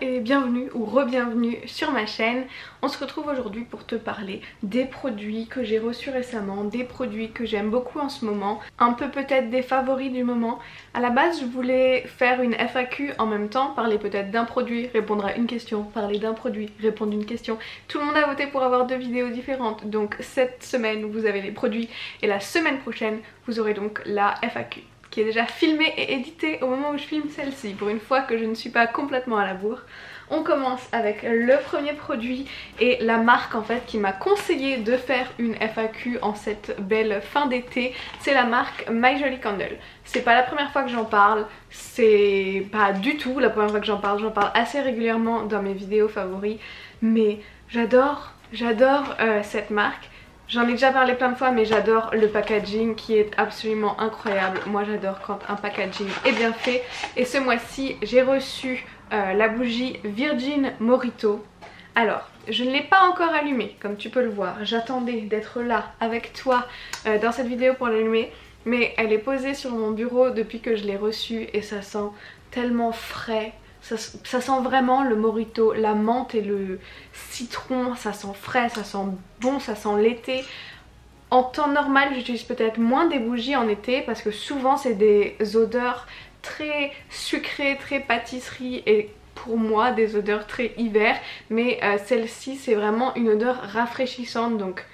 Et bienvenue ou re-bienvenue sur ma chaîne. On se retrouve aujourd'hui pour te parler des produits que j'ai reçus récemment, des produits que j'aime beaucoup en ce moment, un peu peut-être des favoris du moment. À la base je voulais faire une FAQ en même temps, parler peut-être d'un produit, répondre à une question, parler d'un produit, répondre à une question. Tout le monde a voté pour avoir deux vidéos différentes donc cette semaine vous avez les produits et la semaine prochaine vous aurez donc la FAQ qui est déjà filmée et éditée au moment où je filme celle-ci, pour une fois que je ne suis pas complètement à la bourre. On commence avec le premier produit et la marque en fait qui m'a conseillé de faire une FAQ en cette belle fin d'été, c'est la marque My Jolly Candle. C'est pas la première fois que j'en parle, c'est pas du tout la première fois que j'en parle, j'en parle assez régulièrement dans mes vidéos favoris, mais j'adore, j'adore euh, cette marque. J'en ai déjà parlé plein de fois mais j'adore le packaging qui est absolument incroyable. Moi j'adore quand un packaging est bien fait. Et ce mois-ci j'ai reçu euh, la bougie Virgin Morito. Alors je ne l'ai pas encore allumée comme tu peux le voir. J'attendais d'être là avec toi euh, dans cette vidéo pour l'allumer. Mais elle est posée sur mon bureau depuis que je l'ai reçue et ça sent tellement frais, ça, sent vraiment le morito, la menthe et le citron, ça sent frais, ça sent bon, ça sent l'été. En temps normal, j'utilise peut-être moins des bougies en été parce que souvent c'est des odeurs très sucrées, très pâtisserie et pour moi des odeurs très hiver. Mais euh, celle-ci c'est vraiment une odeur rafraîchissante donc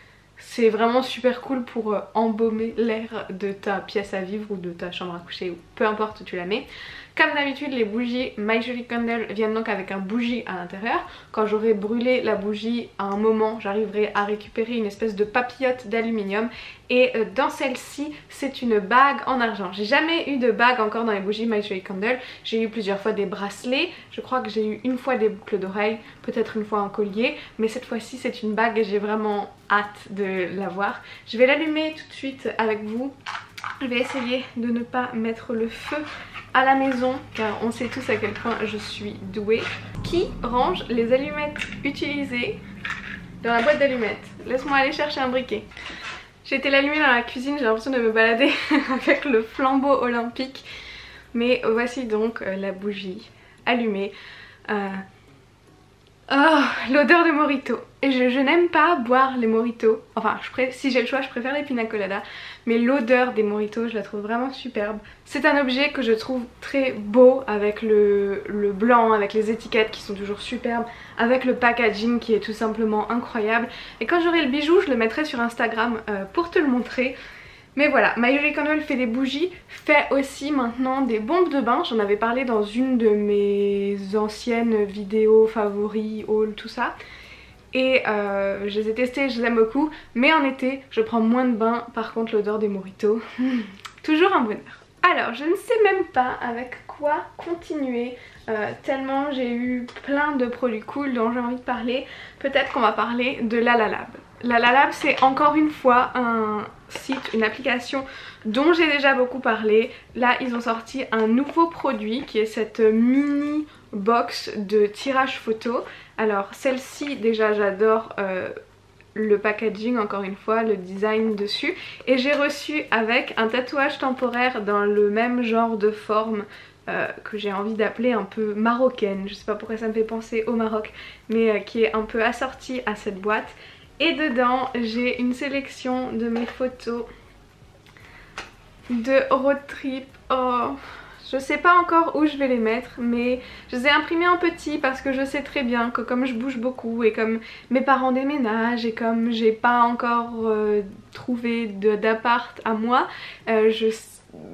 c'est vraiment super cool pour euh, embaumer l'air de ta pièce à vivre ou de ta chambre à coucher ou peu importe où tu la mets. Comme d'habitude les bougies My Jolly Candle viennent donc avec un bougie à l'intérieur. Quand j'aurai brûlé la bougie à un moment j'arriverai à récupérer une espèce de papillote d'aluminium et euh, dans celle-ci c'est une bague en argent. J'ai jamais eu de bague encore dans les bougies My Jolly Candle. J'ai eu plusieurs fois des bracelets, je crois que j'ai eu une fois des boucles d'oreilles, peut-être une fois un collier mais cette fois-ci c'est une bague et j'ai vraiment hâte de l'avoir. Je vais l'allumer tout de suite avec vous. Je vais essayer de ne pas mettre le feu à la maison car on sait tous à quel point je suis douée. Qui range les allumettes utilisées dans la boîte d'allumettes? Laisse-moi aller chercher un briquet. J'ai été l'allumer dans la cuisine, j'ai l'impression de me balader avec le flambeau olympique. Mais voici donc euh, la bougie allumée. Euh, Oh, l'odeur des moritos. Et je, n'aime pas boire les moritos. Enfin, si j'ai le choix, je préfère les pina colada. Mais l'odeur des moritos, je la trouve vraiment superbe. C'est un objet que je trouve très beau avec le, blanc, avec les étiquettes qui sont toujours superbes, avec le packaging qui est tout simplement incroyable. Et quand j'aurai le bijou, je le mettrai sur Instagram euh, pour te le montrer. Mais voilà, Mayuri Candle fait des bougies, fait aussi maintenant des bombes de bain. J'en avais parlé dans une de mes anciennes vidéos favoris, haul, tout ça. Et euh, je les ai testées, je les aime beaucoup. Mais en été, je prends moins de bains. Par contre, l'odeur des moritos, toujours un bonheur. Alors, je ne sais même pas avec quoi continuer, euh, tellement j'ai eu plein de produits cool dont j'ai envie de parler. Peut-être qu'on va parler de La La Lab. La La Lab, c'est encore une fois un site, une application dont j'ai déjà beaucoup parlé. Là, ils ont sorti un nouveau produit qui est cette mini box de tirage photo. Alors, celle-ci, déjà, j'adore... Euh, le packaging encore une fois, le design dessus. Et j'ai reçu avec un tatouage temporaire dans le même genre de forme euh, que j'ai envie d'appeler un peu marocaine, je sais pas pourquoi ça me fait penser au Maroc mais euh, qui est un peu assorti à cette boîte. Et dedans j'ai une sélection de mes photos de road trip. Oh, je sais pas encore où je vais les mettre mais je les ai imprimés en petit parce que je sais très bien que comme je bouge beaucoup et comme mes parents déménagent et comme j'ai pas encore euh, trouvé d'appart à moi, euh,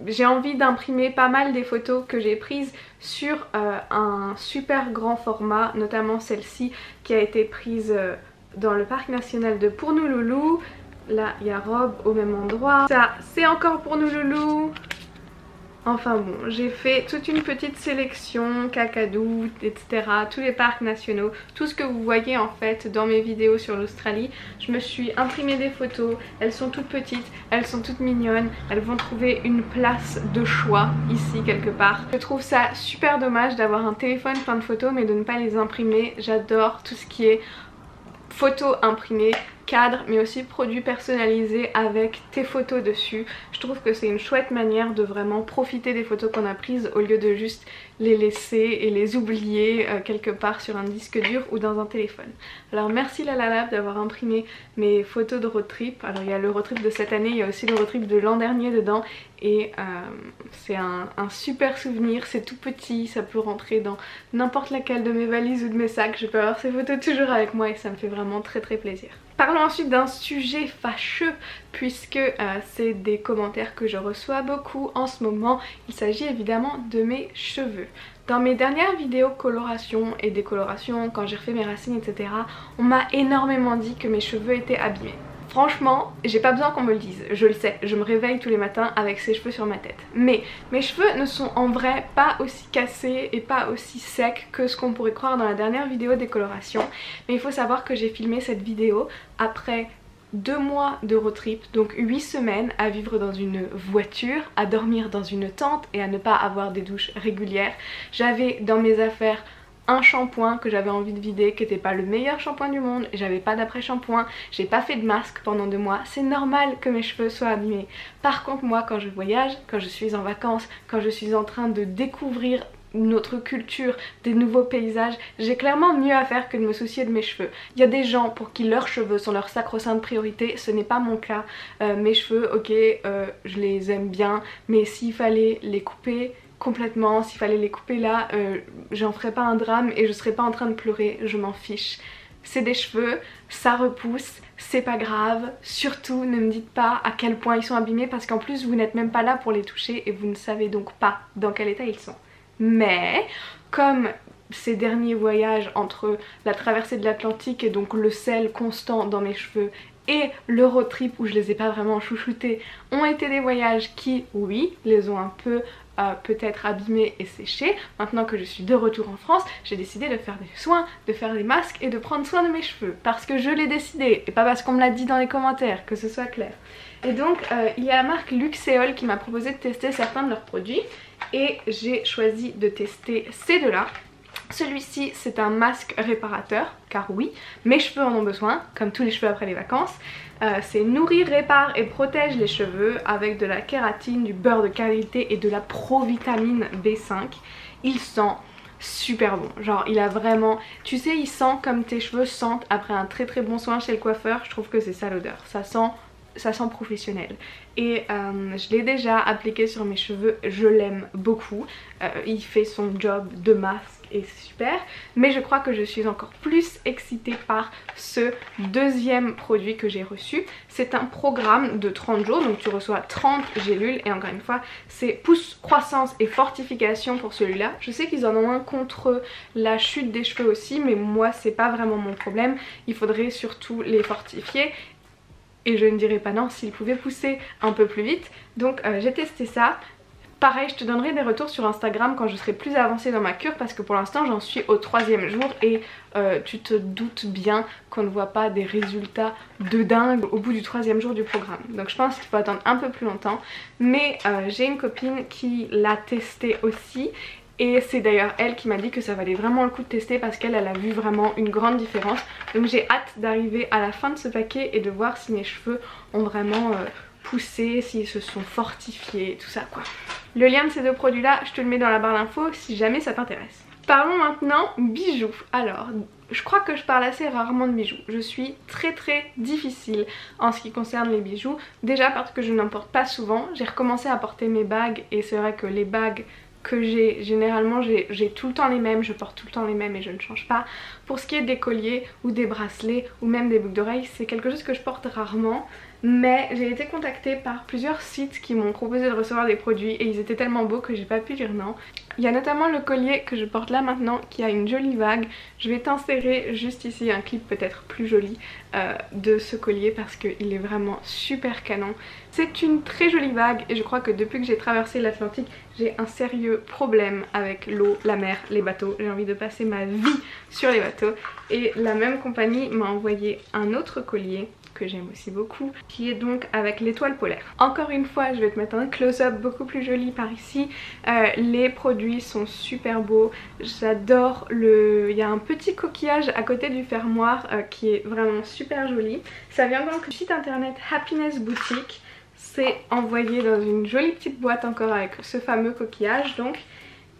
j'ai envie d'imprimer pas mal des photos que j'ai prises sur euh, un super grand format, notamment celle-ci qui a été prise dans le parc national de Pournou-Loulou. Là, il y a Rob au même endroit. Ça, c'est encore Pournou-Loulou. Enfin bon, j'ai fait toute une petite sélection, Cacadou, etc. Tous les parcs nationaux, tout ce que vous voyez en fait dans mes vidéos sur l'Australie. Je me suis imprimé des photos, elles sont toutes petites, elles sont toutes mignonnes. Elles vont trouver une place de choix ici quelque part. Je trouve ça super dommage d'avoir un téléphone plein de photos mais de ne pas les imprimer. J'adore tout ce qui est photos imprimées cadre mais aussi produit personnalisé avec tes photos dessus. Je trouve que c'est une chouette manière de vraiment profiter des photos qu'on a prises au lieu de juste les laisser et les oublier euh, quelque part sur un disque dur ou dans un téléphone. Alors merci Lalalab d'avoir imprimé mes photos de road trip. Alors il y a le road trip de cette année, il y a aussi le road trip de l'an dernier dedans et euh, c'est un, un, super souvenir, c'est tout petit, ça peut rentrer dans n'importe laquelle de mes valises ou de mes sacs. Je peux avoir ces photos toujours avec moi et ça me fait vraiment très très plaisir. Parlons ensuite d'un sujet fâcheux puisque euh, c'est des commentaires que je reçois beaucoup en ce moment. Il s'agit évidemment de mes cheveux. Dans mes dernières vidéos coloration et décoloration, quand j'ai refait mes racines etc, on m'a énormément dit que mes cheveux étaient abîmés. Franchement, j'ai pas besoin qu'on me le dise, je le sais, je me réveille tous les matins avec ces cheveux sur ma tête. Mais mes cheveux ne sont en vrai pas aussi cassés et pas aussi secs que ce qu'on pourrait croire dans la dernière vidéo décoloration. Mais il faut savoir que j'ai filmé cette vidéo après deux mois de road trip, donc huit semaines à vivre dans une voiture, à dormir dans une tente et à ne pas avoir des douches régulières. J'avais dans mes affaires un shampoing que j'avais envie de vider qui n'était pas le meilleur shampoing du monde, j'avais pas d'après shampoing, j'ai pas fait de masque pendant deux mois, c'est normal que mes cheveux soient abîmés. Par contre moi quand je voyage, quand je suis en vacances, quand je suis en train de découvrir notre culture, des nouveaux paysages, j'ai clairement mieux à faire que de me soucier de mes cheveux. Il y a des gens pour qui leurs cheveux sont leur sacro-sainte priorité, ce n'est pas mon cas. Euh, mes cheveux, ok, euh, je les aime bien, mais s'il fallait les couper, complètement, s'il fallait les couper là, euh, j'en ferais pas un drame et je serais pas en train de pleurer, je m'en fiche. C'est des cheveux, ça repousse, c'est pas grave, surtout ne me dites pas à quel point ils sont abîmés parce qu'en plus vous n'êtes même pas là pour les toucher et vous ne savez donc pas dans quel état ils sont. Mais comme ces derniers voyages entre la traversée de l'Atlantique et donc le sel constant dans mes cheveux et le road trip où je les ai pas vraiment chouchoutés ont été des voyages qui, oui, les ont un peu peut-être abîmés et séchés. Maintenant que je suis de retour en France, j'ai décidé de faire des soins, de faire des masques et de prendre soin de mes cheveux. Parce que je l'ai décidé et pas parce qu'on me l'a dit dans les commentaires, que ce soit clair. Et donc euh, il y a la marque Luxeol qui m'a proposé de tester certains de leurs produits et j'ai choisi de tester ces deux là celui-ci c'est un masque réparateur, car oui, mes cheveux en ont besoin, comme tous les cheveux après les vacances. Euh, c'est nourrir, répare et protège les cheveux avec de la kératine, du beurre de qualité et de la provitamine B5. Il sent super bon, genre il a vraiment, tu sais il sent comme tes cheveux sentent après un très très bon soin chez le coiffeur, je trouve que c'est ça l'odeur, ça sent ça sent professionnel. Et euh, je l'ai déjà appliqué sur mes cheveux, je l'aime beaucoup. Euh, il fait son job de masque et c'est super. Mais je crois que je suis encore plus excitée par ce deuxième produit que j'ai reçu. C'est un programme de 30 jours, donc tu reçois 30 gélules et encore une fois c'est pousse, croissance et fortification pour celui-là. Je sais qu'ils en ont un contre la chute des cheveux aussi, mais moi c'est pas vraiment mon problème. Il faudrait surtout les fortifier et je ne dirais pas non s'il pouvait pousser un peu plus vite. Donc euh, j'ai testé ça. Pareil, je te donnerai des retours sur Instagram quand je serai plus avancée dans ma cure parce que pour l'instant j'en suis au troisième jour et euh, tu te doutes bien qu'on ne voit pas des résultats de dingue au bout du troisième jour du programme. Donc je pense qu'il faut attendre un peu plus longtemps. Mais euh, j'ai une copine qui l'a testé aussi et c'est d'ailleurs elle qui m'a dit que ça valait vraiment le coup de tester parce qu'elle elle a vu vraiment une grande différence. Donc j'ai hâte d'arriver à la fin de ce paquet et de voir si mes cheveux ont vraiment euh, poussé, s'ils se sont fortifiés, tout ça quoi. Le lien de ces deux produits là, je te le mets dans la barre d'infos si jamais ça t'intéresse. Parlons maintenant bijoux. Alors, je crois que je parle assez rarement de bijoux. Je suis très très difficile en ce qui concerne les bijoux. Déjà parce que je n'en porte pas souvent. J'ai recommencé à porter mes bagues et c'est vrai que les bagues que j'ai généralement j'ai tout le temps les mêmes, je porte tout le temps les mêmes et je ne change pas. Pour ce qui est des colliers ou des bracelets ou même des boucles d'oreilles c'est quelque chose que je porte rarement mais j'ai été contactée par plusieurs sites qui m'ont proposé de recevoir des produits et ils étaient tellement beaux que j'ai pas pu dire non. Il y a notamment le collier que je porte là maintenant qui a une jolie vague. Je vais t'insérer juste ici un clip peut-être plus joli euh, de ce collier parce qu'il est vraiment super canon. C'est une très jolie vague et je crois que depuis que j'ai traversé l'Atlantique j'ai un sérieux problème avec l'eau, la mer, les bateaux. J'ai envie de passer ma vie sur les bateaux et la même compagnie m'a envoyé un autre collier que j'aime aussi beaucoup, qui est donc avec l'étoile polaire. Encore une fois, je vais te mettre un close-up beaucoup plus joli par ici. Euh, les produits sont super beaux, j'adore le... Il y a un petit coquillage à côté du fermoir euh, qui est vraiment super joli. Ça vient donc du site internet Happiness Boutique. C'est envoyé dans une jolie petite boîte encore avec ce fameux coquillage donc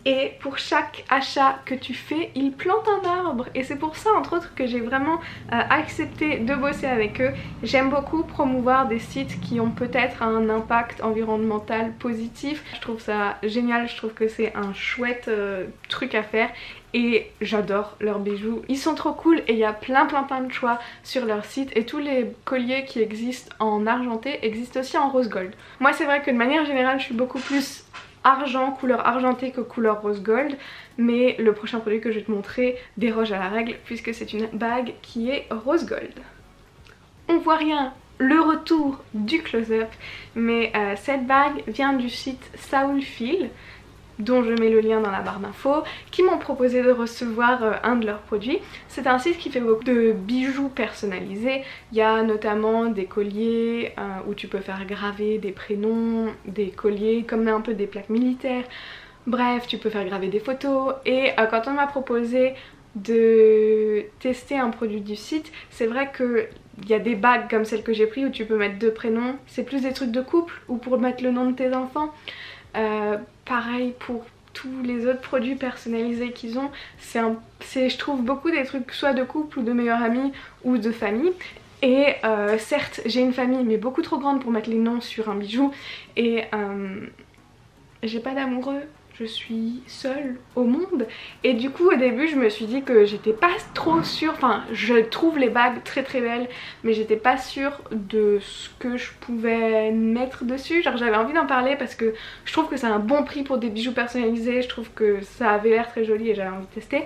et pour chaque achat que tu fais, ils plantent un arbre et c'est pour ça entre autres que j'ai vraiment euh, accepté de bosser avec eux. J'aime beaucoup promouvoir des sites qui ont peut-être un impact environnemental positif. Je trouve ça génial, je trouve que c'est un chouette euh, truc à faire et j'adore leurs bijoux. Ils sont trop cool et il y a plein plein plein de choix sur leur site et tous les colliers qui existent en argenté existent aussi en rose gold. Moi c'est vrai que de manière générale je suis beaucoup plus argent, couleur argentée que couleur rose gold. Mais le prochain produit que je vais te montrer déroge à la règle puisque c'est une bague qui est rose gold. On voit rien, le retour du close-up, mais euh, cette bague vient du site Soulfeel dont je mets le lien dans la barre d'infos, qui m'ont proposé de recevoir euh, un de leurs produits. C'est un site qui fait beaucoup de bijoux personnalisés. Il y a notamment des colliers euh, où tu peux faire graver des prénoms, des colliers comme un peu des plaques militaires. Bref, tu peux faire graver des photos. Et euh, quand on m'a proposé de tester un produit du site, c'est vrai que il y a des bagues comme celle que j'ai pris où tu peux mettre deux prénoms. C'est plus des trucs de couple ou pour mettre le nom de tes enfants. Euh, pareil pour tous les autres produits personnalisés qu'ils ont, c'est je trouve beaucoup des trucs soit de couple ou de meilleurs amis ou de famille. Et euh, certes j'ai une famille mais beaucoup trop grande pour mettre les noms sur un bijou. Et euh, j'ai pas d'amoureux je suis seule au monde. Et du coup au début je me suis dit que j'étais pas trop sûre, enfin je trouve les bagues très très belles mais j'étais pas sûre de ce que je pouvais mettre dessus, genre j'avais envie d'en parler parce que je trouve que c'est un bon prix pour des bijoux personnalisés, je trouve que ça avait l'air très joli et j'avais envie de tester.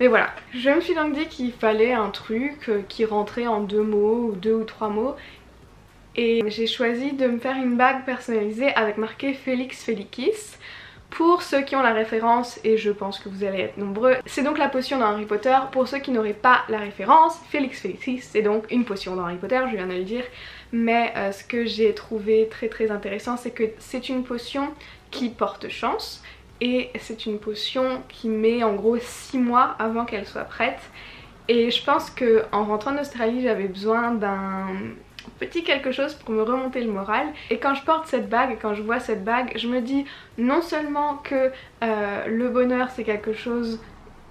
Mais voilà, je me suis donc dit qu'il fallait un truc qui rentrait en deux mots ou deux ou trois mots. Et j'ai choisi de me faire une bague personnalisée avec marqué Félix Félix pour ceux qui ont la référence, et je pense que vous allez être nombreux, c'est donc la potion dans Harry Potter. Pour ceux qui n'auraient pas la référence, Félix Felicis, c'est donc une potion dans Harry Potter, je viens de le dire. Mais euh, ce que j'ai trouvé très très intéressant, c'est que c'est une potion qui porte chance. Et c'est une potion qui met en gros 6 mois avant qu'elle soit prête. Et je pense qu'en rentrant en Australie, j'avais besoin d'un petit quelque chose pour me remonter le moral. Et quand je porte cette bague, quand je vois cette bague, je me dis non seulement que euh, le bonheur c'est quelque chose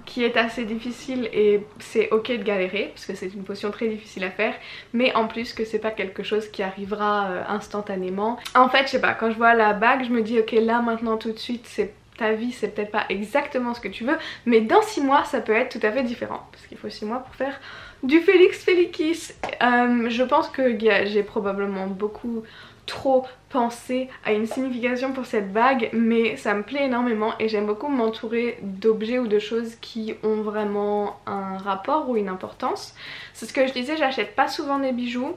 qui est assez difficile et c'est ok de galérer parce que c'est une potion très difficile à faire mais en plus que c'est pas quelque chose qui arrivera euh, instantanément. En fait je sais pas quand je vois la bague je me dis ok là maintenant tout de suite c'est ta vie c'est peut-être pas exactement ce que tu veux mais dans 6 mois ça peut être tout à fait différent parce qu'il faut 6 mois pour faire du Félix Félix. Euh, je pense que j'ai probablement beaucoup trop pensé à une signification pour cette bague mais ça me plaît énormément et j'aime beaucoup m'entourer d'objets ou de choses qui ont vraiment un rapport ou une importance. C'est ce que je disais, j'achète pas souvent des bijoux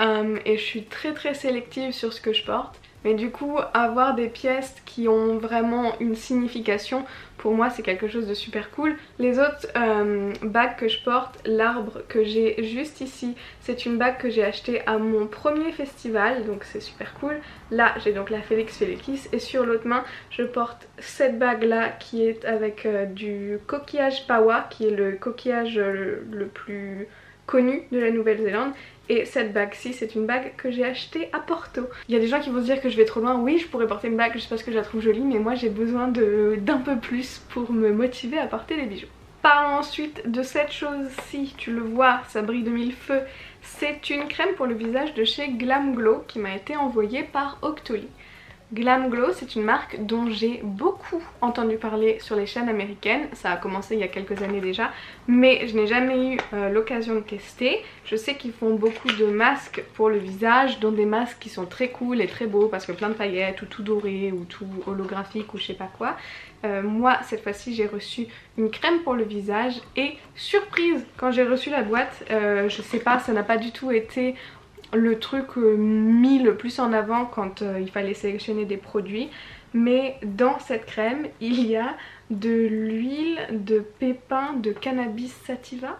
euh, et je suis très très sélective sur ce que je porte. Mais du coup, avoir des pièces qui ont vraiment une signification, pour moi c'est quelque chose de super cool. Les autres euh, bagues que je porte, l'arbre que j'ai juste ici, c'est une bague que j'ai achetée à mon premier festival, donc c'est super cool. Là j'ai donc la Félix Félix et sur l'autre main je porte cette bague là qui est avec euh, du coquillage Pawa, qui est le coquillage euh, le plus connu de la Nouvelle-Zélande et cette bague-ci, c'est une bague que j'ai achetée à Porto. Il y a des gens qui vont se dire que je vais trop loin. Oui, je pourrais porter une bague juste parce que je la trouve jolie, mais moi j'ai besoin d'un peu plus pour me motiver à porter des bijoux. Parlons ensuite de cette chose-ci, tu le vois, ça brille de mille feux. C'est une crème pour le visage de chez Glam Glow qui m'a été envoyée par Octoly. Glam Glow, c'est une marque dont j'ai beaucoup entendu parler sur les chaînes américaines. Ça a commencé il y a quelques années déjà, mais je n'ai jamais eu euh, l'occasion de tester. Je sais qu'ils font beaucoup de masques pour le visage, dont des masques qui sont très cool et très beaux parce que plein de paillettes ou tout doré ou tout holographique ou je sais pas quoi. Euh, moi, cette fois-ci, j'ai reçu une crème pour le visage et surprise, quand j'ai reçu la boîte, euh, je sais pas, ça n'a pas du tout été le truc euh, mis le plus en avant quand euh, il fallait sélectionner des produits. Mais dans cette crème, il y a de l'huile de pépins de cannabis sativa.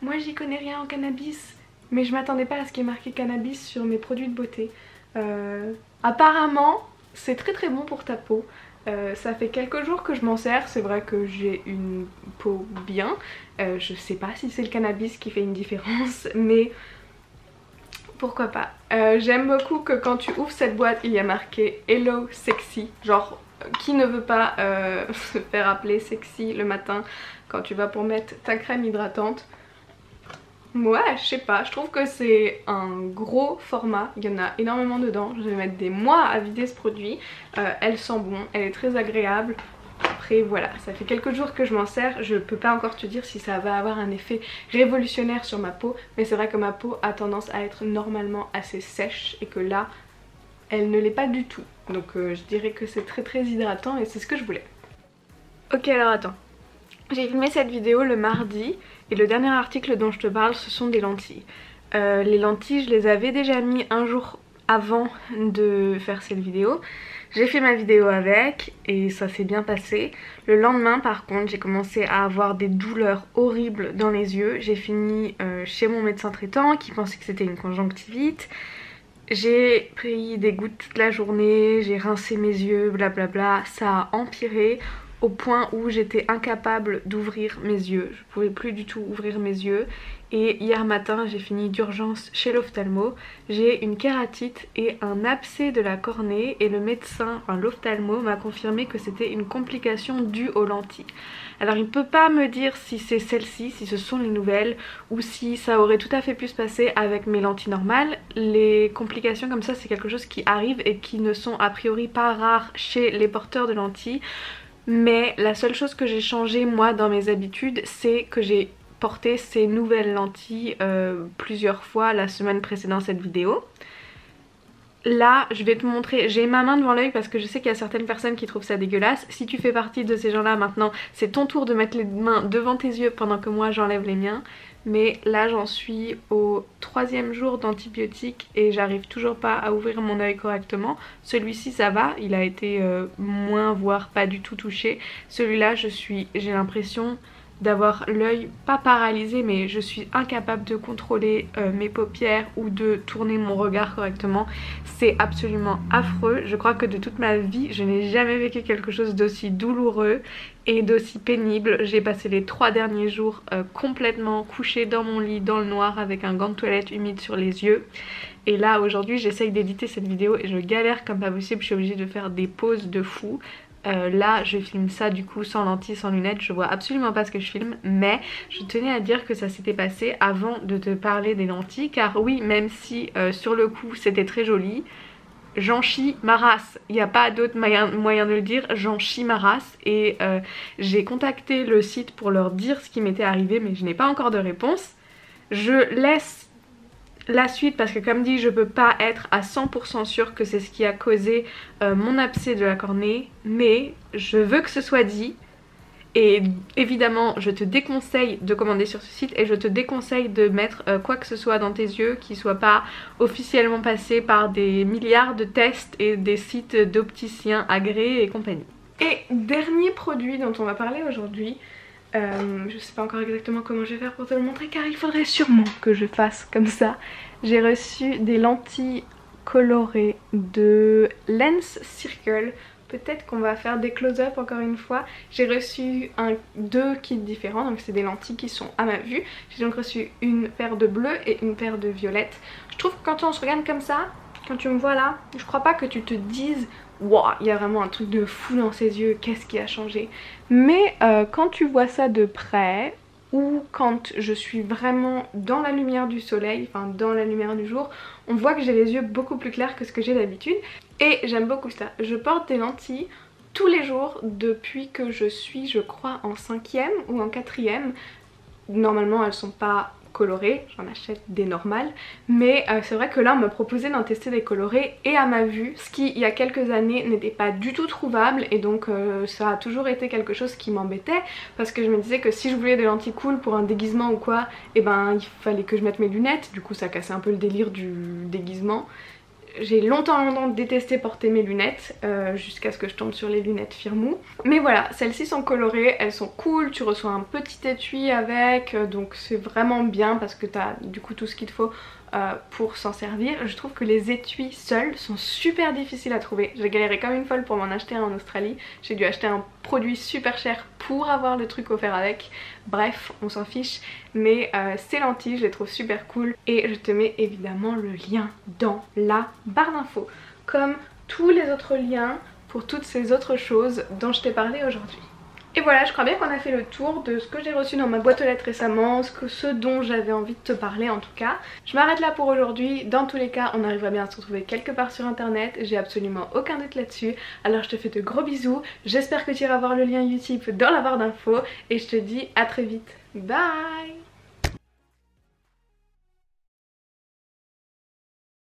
Moi j'y connais rien en cannabis, mais je m'attendais pas à ce qu'il y ait marqué cannabis sur mes produits de beauté. Euh, apparemment c'est très très bon pour ta peau. Ça fait quelques jours que je m'en sers, c'est vrai que j'ai une peau bien. Je sais pas si c'est le cannabis qui fait une différence, mais pourquoi pas. J'aime beaucoup que quand tu ouvres cette boîte, il y a marqué Hello Sexy. Genre, qui ne veut pas se faire appeler sexy le matin quand tu vas pour mettre ta crème hydratante? Ouais, je sais pas, je trouve que c'est un gros format, il y en a énormément dedans, je vais mettre des mois à vider ce produit, euh, elle sent bon, elle est très agréable, après voilà, ça fait quelques jours que je m'en sers, je peux pas encore te dire si ça va avoir un effet révolutionnaire sur ma peau, mais c'est vrai que ma peau a tendance à être normalement assez sèche et que là, elle ne l'est pas du tout, donc euh, je dirais que c'est très très hydratant et c'est ce que je voulais. Ok alors attends, j'ai filmé cette vidéo le mardi et le dernier article dont je te parle ce sont des lentilles. Euh, les lentilles je les avais déjà mis un jour avant de faire cette vidéo. J'ai fait ma vidéo avec et ça s'est bien passé. Le lendemain par contre j'ai commencé à avoir des douleurs horribles dans les yeux. J'ai fini euh, chez mon médecin traitant qui pensait que c'était une conjonctivite. J'ai pris des gouttes toute la journée, j'ai rincé mes yeux, blablabla, ça a empiré au point où j'étais incapable d'ouvrir mes yeux. Je pouvais plus du tout ouvrir mes yeux. Et hier matin, j'ai fini d'urgence chez l'ophtalmo. J'ai une kératite et un abcès de la cornée et le médecin, enfin l'ophtalmo, m'a confirmé que c'était une complication due aux lentilles. Alors il ne peut pas me dire si c'est celle-ci, si ce sont les nouvelles ou si ça aurait tout à fait pu se passer avec mes lentilles normales. Les complications comme ça c'est quelque chose qui arrive et qui ne sont a priori pas rares chez les porteurs de lentilles. Mais la seule chose que j'ai changé moi dans mes habitudes c'est que j'ai porté ces nouvelles lentilles euh, plusieurs fois la semaine précédant cette vidéo. Là, je vais te montrer, j'ai ma main devant l'œil parce que je sais qu'il y a certaines personnes qui trouvent ça dégueulasse. Si tu fais partie de ces gens-là maintenant, c'est ton tour de mettre les mains devant tes yeux pendant que moi j'enlève les miens. Mais là, j'en suis au troisième jour d'antibiotiques et j'arrive toujours pas à ouvrir mon œil correctement. Celui-ci, ça va, il a été euh, moins, voire pas du tout touché. Celui-là, je suis, j'ai l'impression d'avoir l'œil pas paralysé mais je suis incapable de contrôler euh, mes paupières ou de tourner mon regard correctement. C'est absolument affreux. Je crois que de toute ma vie je n'ai jamais vécu quelque chose d'aussi douloureux et d'aussi pénible. J'ai passé les trois derniers jours euh, complètement couchée dans mon lit dans le noir avec un gant de toilette humide sur les yeux. Et là aujourd'hui j'essaye d'éditer cette vidéo et je galère comme pas possible, je suis obligée de faire des pauses de fou euh, là je filme ça du coup sans lentilles, sans lunettes, je vois absolument pas ce que je filme mais je tenais à dire que ça s'était passé avant de te parler des lentilles car oui même si euh, sur le coup c'était très joli j'en chie ma race, il n'y a pas d'autre moyen, de le dire, j'en chie ma race et euh, j'ai contacté le site pour leur dire ce qui m'était arrivé mais je n'ai pas encore de réponse. Je laisse la suite parce que comme dit je peux pas être à 100% sûre que c'est ce qui a causé euh, mon abcès de la cornée mais je veux que ce soit dit et évidemment je te déconseille de commander sur ce site et je te déconseille de mettre euh, quoi que ce soit dans tes yeux qui soit pas officiellement passé par des milliards de tests et des sites d'opticiens agréés et compagnie. Et dernier produit dont on va parler aujourd'hui, euh, je sais pas encore exactement comment je vais faire pour te le montrer car il faudrait sûrement que je fasse comme ça. J'ai reçu des lentilles colorées de Lens Circle. Peut-être qu'on va faire des close-up encore une fois. J'ai reçu deux kits différents, donc c'est des lentilles qui sont à ma vue. J'ai donc reçu une paire de bleu et une paire de violettes. Je trouve que quand on se regarde comme ça, quand tu me vois là, je crois pas que tu te dises Waouh, il y a vraiment un truc de fou dans ses yeux, qu'est-ce qui a changé Mais euh, quand tu vois ça de près, ou quand je suis vraiment dans la lumière du soleil, enfin dans la lumière du jour, on voit que j'ai les yeux beaucoup plus clairs que ce que j'ai d'habitude. Et j'aime beaucoup ça. Je porte des lentilles tous les jours depuis que je suis, je crois, en cinquième ou en quatrième. Normalement, elles sont pas colorés, j'en achète des normales. Mais euh, c'est vrai que là on m'a proposé d'en tester des colorés et à ma vue ce qui il y a quelques années n'était pas du tout trouvable. Et donc euh, ça a toujours été quelque chose qui m'embêtait parce que je me disais que si je voulais des lentilles cool pour un déguisement ou quoi et eh ben il fallait que je mette mes lunettes. Du coup ça cassait un peu le délire du déguisement j'ai longtemps longtemps détesté porter mes lunettes euh, jusqu'à ce que je tombe sur les lunettes Firmou. Mais voilà, celles-ci sont colorées, elles sont cool, tu reçois un petit étui avec, euh, donc c'est vraiment bien parce que t'as du coup tout ce qu'il te faut euh, pour s'en servir. Je trouve que les étuis seuls sont super difficiles à trouver. J'ai galéré comme une folle pour m'en acheter un en Australie. J'ai dû acheter un produit super cher pour avoir le truc offert avec. Bref, on s'en fiche. Mais euh, ces lentilles, je les trouve super cool. Et je te mets évidemment le lien dans la barre d'infos. Comme tous les autres liens pour toutes ces autres choses dont je t'ai parlé aujourd'hui. Et voilà, je crois bien qu'on a fait le tour de ce que j'ai reçu dans ma boîte aux lettres récemment, ce, que, ce dont j'avais envie de te parler en tout cas. Je m'arrête là pour aujourd'hui, dans tous les cas on arrivera bien à se retrouver quelque part sur internet, j'ai absolument aucun doute là-dessus. Alors je te fais de gros bisous, j'espère que tu iras voir le lien YouTube dans la barre d'infos et je te dis à très vite. Bye